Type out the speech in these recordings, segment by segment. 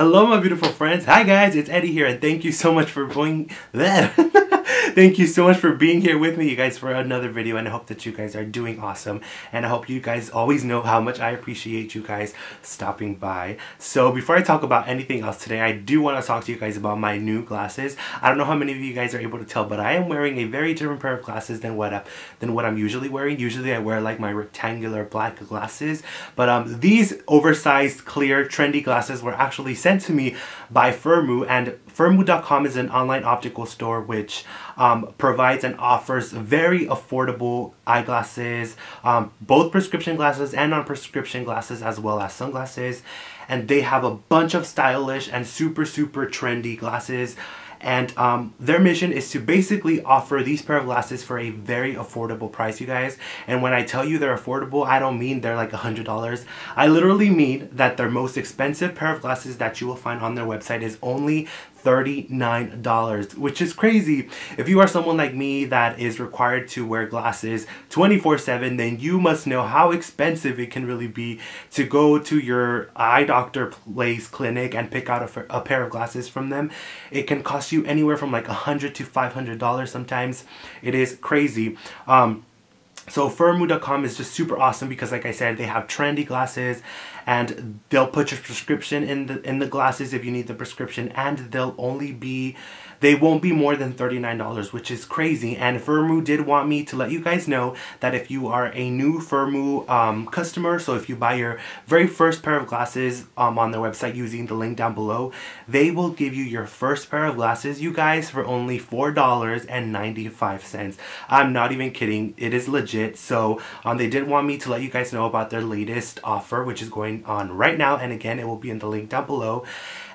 Hello, my beautiful friends. Hi, guys. It's Eddie here, and thank you so much for being there. thank you so much for being here with me, you guys, for another video. And I hope that you guys are doing awesome. And I hope you guys always know how much I appreciate you guys stopping by. So before I talk about anything else today, I do want to talk to you guys about my new glasses. I don't know how many of you guys are able to tell, but I am wearing a very different pair of glasses than what I, than what I'm usually wearing. Usually, I wear like my rectangular black glasses, but um, these oversized, clear, trendy glasses were actually sent to me by Firmoo and Firmoo.com is an online optical store which um, provides and offers very affordable eyeglasses, um, both prescription glasses and non-prescription glasses as well as sunglasses. And they have a bunch of stylish and super, super trendy glasses. And um, their mission is to basically offer these pair of glasses for a very affordable price you guys. And when I tell you they're affordable I don't mean they're like a hundred dollars. I literally mean that their most expensive pair of glasses that you will find on their website is only $39, which is crazy. If you are someone like me that is required to wear glasses 24-7, then you must know how expensive it can really be to go to your eye doctor place clinic and pick out a, a pair of glasses from them. It can cost you anywhere from like 100 to $500 sometimes. It is crazy. Um, so Firmoo.com is just super awesome because like I said, they have trendy glasses and they'll put your prescription in the in the glasses if you need the prescription and they'll only be they won't be more than $39, which is crazy. And Firmoo did want me to let you guys know that if you are a new Firmoo um, customer, so if you buy your very first pair of glasses um, on their website using the link down below, they will give you your first pair of glasses, you guys, for only $4.95. I'm not even kidding. It is legit. So um, they did want me to let you guys know about their latest offer, which is going on right now. And again, it will be in the link down below.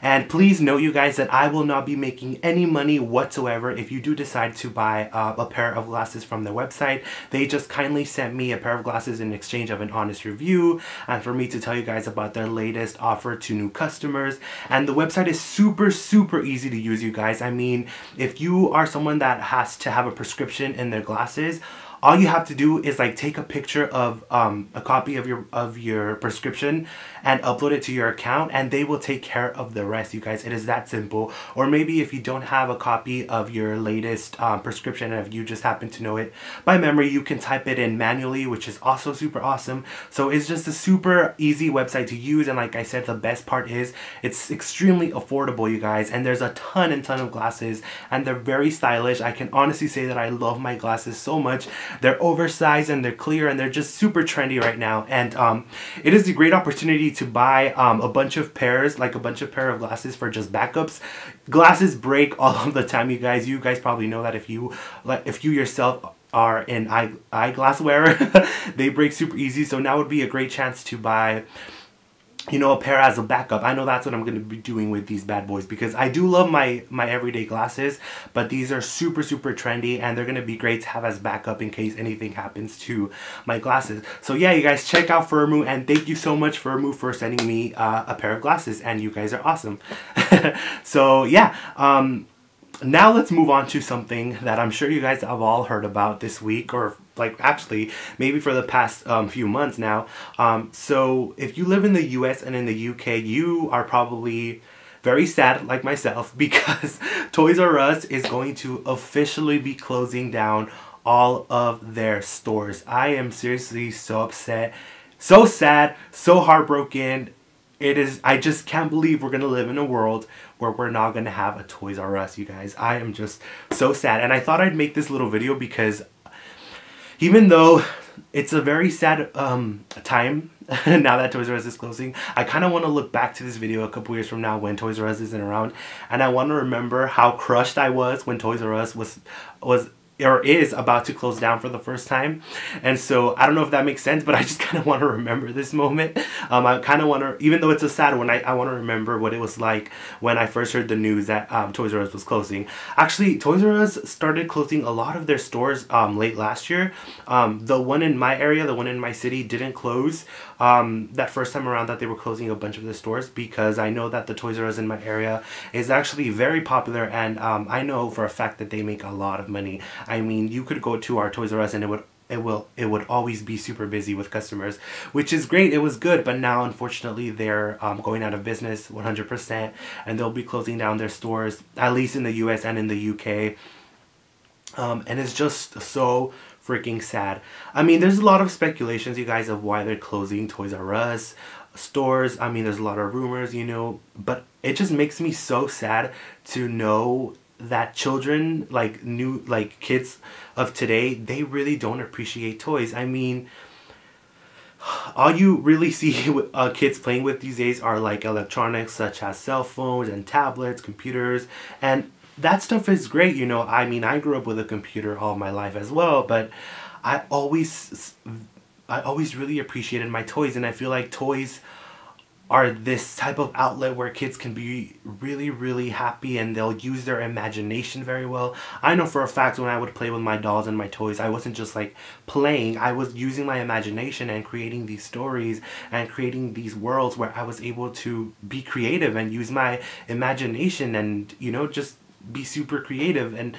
And please note, you guys, that I will not be making any money whatsoever if you do decide to buy uh, a pair of glasses from their website. They just kindly sent me a pair of glasses in exchange of an honest review and for me to tell you guys about their latest offer to new customers. And the website is super, super easy to use, you guys. I mean, if you are someone that has to have a prescription in their glasses, all you have to do is like take a picture of um, a copy of your of your prescription and upload it to your account and they will take care of the rest you guys. It is that simple. Or maybe if you don't have a copy of your latest um, prescription and if you just happen to know it by memory you can type it in manually which is also super awesome. So it's just a super easy website to use and like I said the best part is it's extremely affordable you guys and there's a ton and ton of glasses and they're very stylish. I can honestly say that I love my glasses so much they're oversized and they're clear and they're just super trendy right now. And um, it is a great opportunity to buy um, a bunch of pairs, like a bunch of pair of glasses for just backups. Glasses break all of the time, you guys. You guys probably know that if you, like, if you yourself are in eye eyeglass wearer, they break super easy. So now would be a great chance to buy you know, a pair as a backup. I know that's what I'm going to be doing with these bad boys because I do love my, my everyday glasses, but these are super, super trendy and they're going to be great to have as backup in case anything happens to my glasses. So yeah, you guys check out Firmoo and thank you so much Firmoo for sending me uh, a pair of glasses and you guys are awesome. so yeah, um, now let's move on to something that I'm sure you guys have all heard about this week or like actually maybe for the past um, few months now. Um, so if you live in the US and in the UK, you are probably very sad like myself because Toys R Us is going to officially be closing down all of their stores. I am seriously so upset, so sad, so heartbroken it is I just can't believe we're gonna live in a world where we're not gonna have a Toys R Us you guys I am just so sad and I thought I'd make this little video because even though it's a very sad um, time now that Toys R Us is closing I kind of want to look back to this video a couple years from now when Toys R Us isn't around and I want to remember how crushed I was when Toys R Us was was or is about to close down for the first time. And so I don't know if that makes sense but I just kind of want to remember this moment. Um, I kind of want to even though it's a sad one I, I want to remember what it was like when I first heard the news that um, Toys R Us was closing. Actually Toys R Us started closing a lot of their stores um, late last year. Um, the one in my area the one in my city didn't close um, that first time around that they were closing a bunch of the stores because I know that the Toys R Us in my area is actually very popular and um, I know for a fact that they make a lot of money I mean, you could go to our Toys R Us and it would it will it would always be super busy with customers which is great. It was good but now unfortunately they're um, going out of business 100% and they'll be closing down their stores at least in the us and in the uk um, and it's just so freaking sad. I mean there's a lot of speculations you guys of why they're closing toys r us stores. I mean there's a lot of rumors you know but it just makes me so sad to know that children like new like kids of today they really don't appreciate toys. I mean all you really see uh, kids playing with these days are like electronics such as cell phones and tablets computers and that stuff is great you know. I mean i grew up with a computer all my life as well but i always i always really appreciated my toys and i feel like toys are this type of outlet where kids can be really really happy and they'll use their imagination very well. I know for a fact when i would play with my dolls and my toys i wasn't just like playing. I was using my imagination and creating these stories and creating these worlds where i was able to be creative and use my imagination and you know just be super creative. And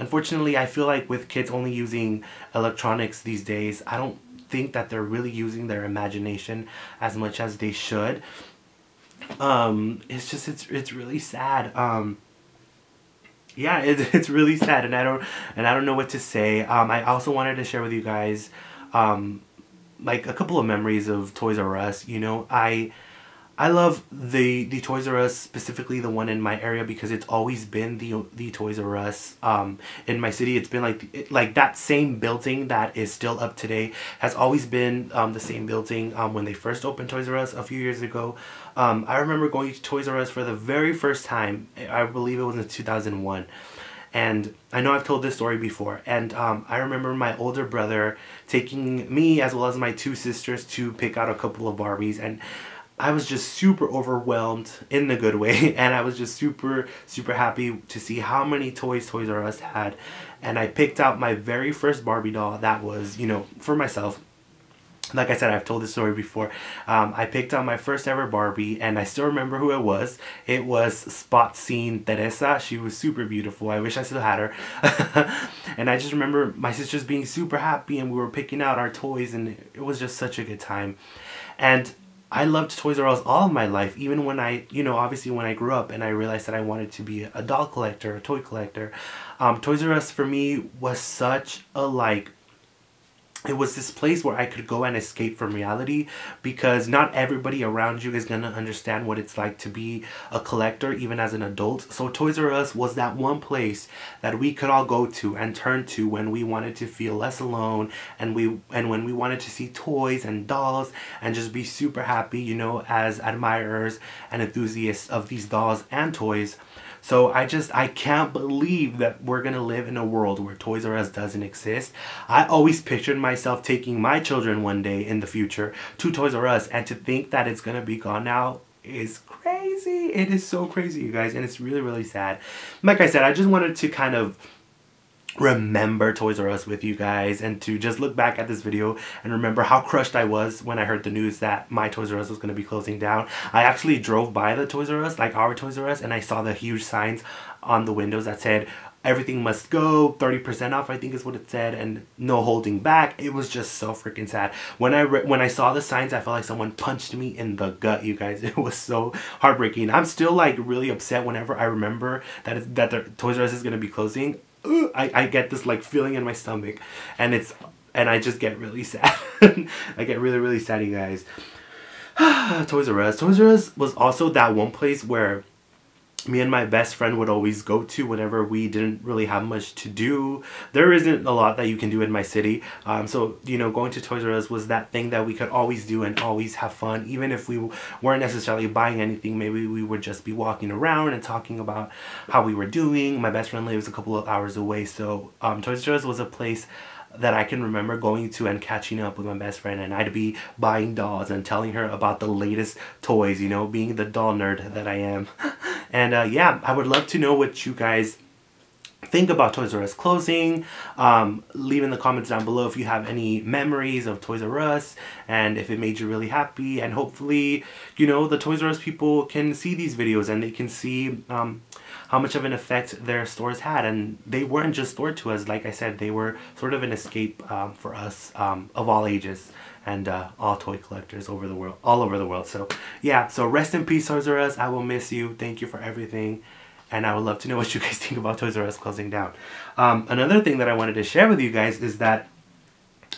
unfortunately i feel like with kids only using electronics these days i don't think that they're really using their imagination as much as they should. Um, it's just it's it's really sad. Um, yeah, it, it's really sad, and I don't and I don't know what to say. Um, I also wanted to share with you guys, um, like a couple of memories of Toys R Us. You know, I I love the the Toys R Us specifically the one in my area because it's always been the the Toys R Us um, in my city. It's been like like that same building that is still up today has always been um, the same building um, when they first opened Toys R Us a few years ago. Um, I remember going to Toys R Us for the very first time. I believe it was in 2001. And I know I've told this story before. And um, I remember my older brother taking me as well as my two sisters to pick out a couple of Barbies. And I was just super overwhelmed in the good way and I was just super super happy to see how many toys Toys R Us had and I picked out my very first Barbie doll that was you know for myself like I said, I've told this story before. Um, I picked out my first ever Barbie, and I still remember who it was. It was Spot Scene Teresa. She was super beautiful. I wish I still had her. and I just remember my sisters being super happy, and we were picking out our toys, and it was just such a good time. And I loved Toys R Us all of my life, even when I, you know, obviously when I grew up and I realized that I wanted to be a doll collector, a toy collector. Um, Toys R Us for me was such a like it was this place where I could go and escape from reality because not everybody around you is going to understand what it's like to be a collector even as an adult. So Toys R Us was that one place that we could all go to and turn to when we wanted to feel less alone and we and when we wanted to see toys and dolls and just be super happy, you know, as admirers and enthusiasts of these dolls and toys. So I just, I can't believe that we're to live in a world where Toys R Us doesn't exist. I always pictured myself taking my children one day in the future to Toys R Us and to think that it's to be gone now is crazy. It is so crazy, you guys, and it's really, really sad. Like I said, I just wanted to kind of remember Toys R Us with you guys and to just look back at this video and remember how crushed I was when I heard the news that my Toys R Us was going to be closing down. I actually drove by the Toys R Us, like our Toys R Us, and I saw the huge signs on the windows that said everything must go 30% off i think is what it said and no holding back. It was just so freaking sad. When i when i saw the signs i felt like someone punched me in the gut you guys. It was so heartbreaking. I'm still like really upset whenever i remember that that the toys r us is going to be closing I, I get this like feeling in my stomach and it's and I just get really sad. I get really really sad you guys. Toys R Us. Toys R Us was also that one place where me and my best friend would always go to whenever we didn't really have much to do. There isn't a lot that you can do in my city. Um, so, you know, going to Toys R Us was that thing that we could always do and always have fun. Even if we weren't necessarily buying anything, maybe we would just be walking around and talking about how we were doing. My best friend lives a couple of hours away. So um, Toys R Us was a place that I can remember going to and catching up with my best friend and I'd be buying dolls and telling her about the latest toys, you know, being the doll nerd that I am. And uh, yeah, I would love to know what you guys think about Toys R Us closing. Um, leave in the comments down below if you have any memories of Toys R Us and if it made you really happy. And hopefully, you know, the Toys R Us people can see these videos and they can see um, how much of an effect their stores had. And they weren't just stored to us. Like I said, they were sort of an escape um, for us um, of all ages and uh, all toy collectors over the world, all over the world. So yeah, so rest in peace, Toys R Us. I will miss you. Thank you for everything. And I would love to know what you guys think about Toys R Us closing down. Um, another thing that I wanted to share with you guys is that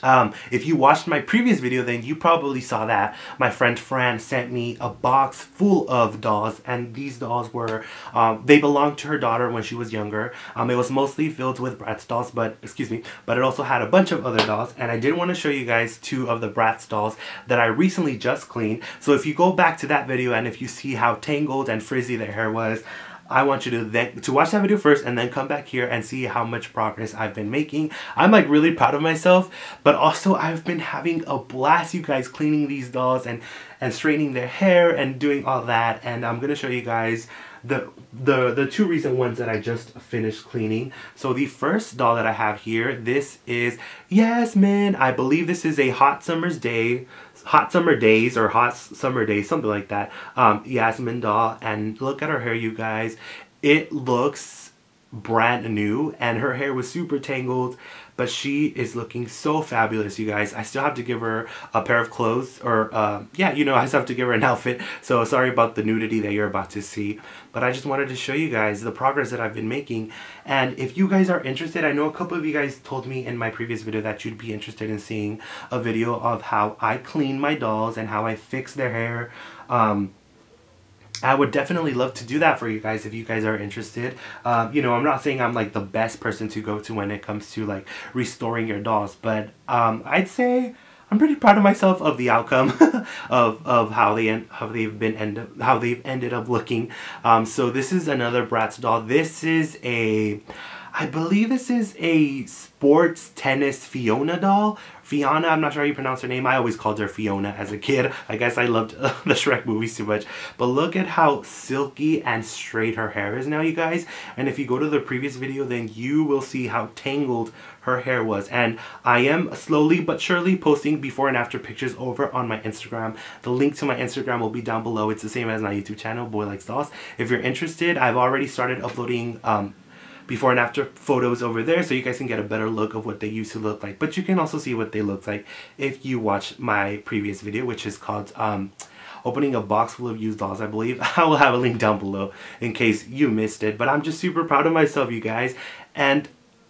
um, if you watched my previous video, then you probably saw that. My friend Fran sent me a box full of dolls, and these dolls were, um, they belonged to her daughter when she was younger. Um, it was mostly filled with Bratz dolls, but, excuse me, but it also had a bunch of other dolls, and I did want to show you guys two of the Bratz dolls that I recently just cleaned. So if you go back to that video, and if you see how tangled and frizzy their hair was, I want you to then to watch that video first and then come back here and see how much progress I've been making. I'm like really proud of myself, but also I've been having a blast, you guys, cleaning these dolls and and straightening their hair and doing all that. And I'm gonna show you guys the the the two recent ones that I just finished cleaning. So the first doll that I have here, this is Yasmin. I believe this is a hot summer's day hot summer days or hot summer days, something like that. Um, Yasmin doll, and look at her hair, you guys. It looks brand new, and her hair was super tangled but she is looking so fabulous you guys. I still have to give her a pair of clothes or uh, yeah you know I still have to give her an outfit. So sorry about the nudity that you're about to see but I just wanted to show you guys the progress that I've been making. And if you guys are interested I know a couple of you guys told me in my previous video that you'd be interested in seeing a video of how I clean my dolls and how I fix their hair. Um, I would definitely love to do that for you guys if you guys are interested. Um, you know, I'm not saying I'm like the best person to go to when it comes to like restoring your dolls, but um, I'd say I'm pretty proud of myself of the outcome of, of how they end, how they've been end how they've ended up looking. Um, so this is another Bratz doll. This is a I believe this is a sports tennis Fiona doll. Fiona, I'm not sure how you pronounce her name. I always called her Fiona as a kid. I guess I loved uh, the Shrek movies too much. But look at how silky and straight her hair is now, you guys. And if you go to the previous video, then you will see how tangled her hair was. And I am slowly but surely posting before and after pictures over on my Instagram. The link to my Instagram will be down below. It's the same as my YouTube channel, Boy Likes Dolls. If you're interested, I've already started uploading um, before and after photos over there so you guys can get a better look of what they used to look like. But you can also see what they look like if you watch my previous video which is called um, opening a box full of used dolls I believe. I will have a link down below in case you missed it. But I'm just super proud of myself you guys and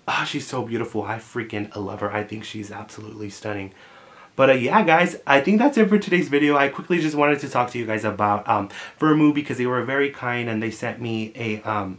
oh, she's so beautiful. I freaking love her. I think she's absolutely stunning. But uh, yeah, guys, I think that's it for today's video. I quickly just wanted to talk to you guys about um, Firmoo because they were very kind and they sent me a um,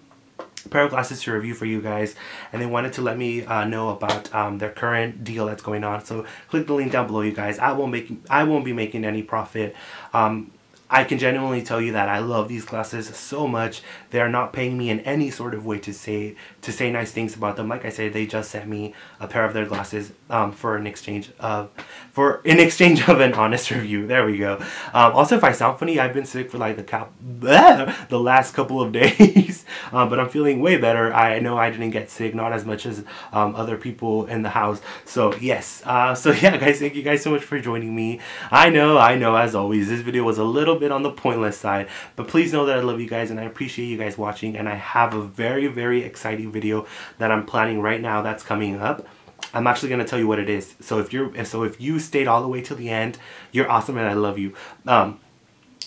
pair of glasses to review for you guys and they wanted to let me uh, know about um, their current deal that's going on so click the link down below you guys I won't make I won't be making any profit um, I can genuinely tell you that I love these glasses so much. They are not paying me in any sort of way to say to say nice things about them. Like I said, they just sent me a pair of their glasses um, for an exchange of for in exchange of an honest review. There we go. Um, also, if I sound funny, I've been sick for like the cap the last couple of days, um, but I'm feeling way better. I know I didn't get sick, not as much as um, other people in the house. So yes. Uh, so yeah, guys, thank you guys so much for joining me. I know, I know. As always, this video was a little bit on the pointless side. But please know that I love you guys and I appreciate you guys watching. And I have a very, very exciting video that I'm planning right now that's coming up. I'm actually gonna tell you what it is. So if you're so if you stayed all the way till the end, you're awesome and I love you. Um,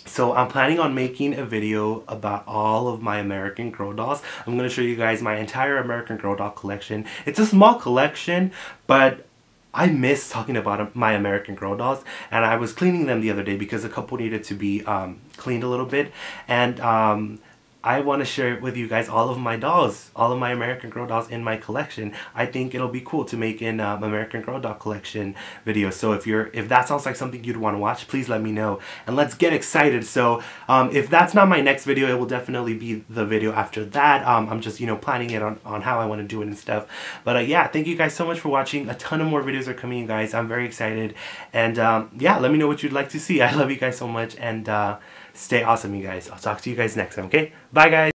so I'm planning on making a video about all of my American Girl dolls. I'm going to show you guys my entire American Girl doll collection. It's a small collection, but I miss talking about my American Girl dolls and I was cleaning them the other day because a couple needed to be um, cleaned a little bit and um, I want to share with you guys all of my dolls, all of my American Girl dolls in my collection. I think it'll be cool to make an um, American Girl doll collection video. So if you're, if that sounds like something you'd want to watch, please let me know and let's get excited. So um, if that's not my next video, it will definitely be the video after that. Um, I'm just, you know, planning it on, on how I want to do it and stuff. But uh, yeah, thank you guys so much for watching. A ton of more videos are coming, you guys. I'm very excited. And um, yeah, let me know what you'd like to see. I love you guys so much and uh, Stay awesome, you guys. I'll talk to you guys next time, okay? Bye, guys.